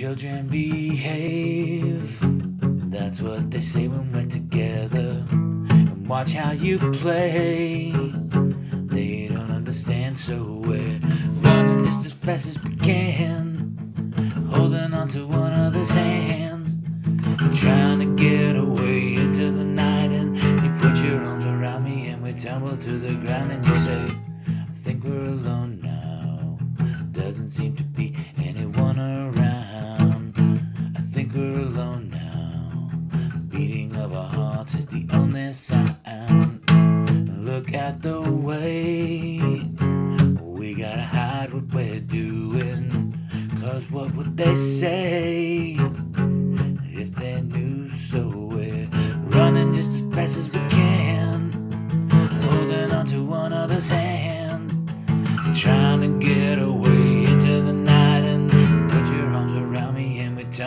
Children behave. That's what they say when we're together. And watch how you play. They don't understand, so we're running just as fast as we can. Holding on to one another's hands. Trying to get away into the night. And you put your arms around me and we tumble to the ground. And you say, I think we're alone now. Doesn't seem to we're alone now. Beating of our hearts is the only sound. Look at the way we gotta hide what we're doing. Cause what would they say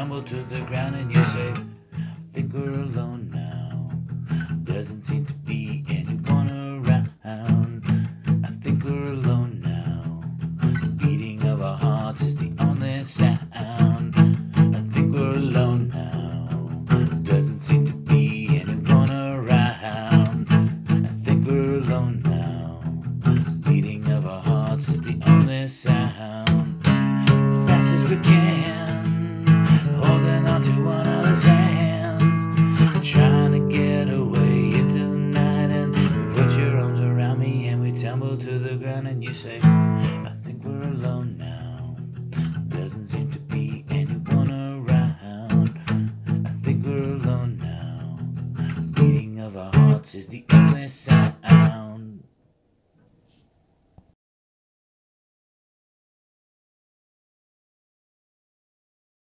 to the ground. And you say, I think we're alone now. Doesn't seem to be anyone around. I think we're alone now. The beating of our hearts is the only sound. I think we're alone now. Doesn't seem to be anyone around. I think we're alone now. The Beating of our hearts is the only sound. say, I think we're alone now. Doesn't seem to be anyone around. I think we're alone now. Beating of our hearts is the only sound.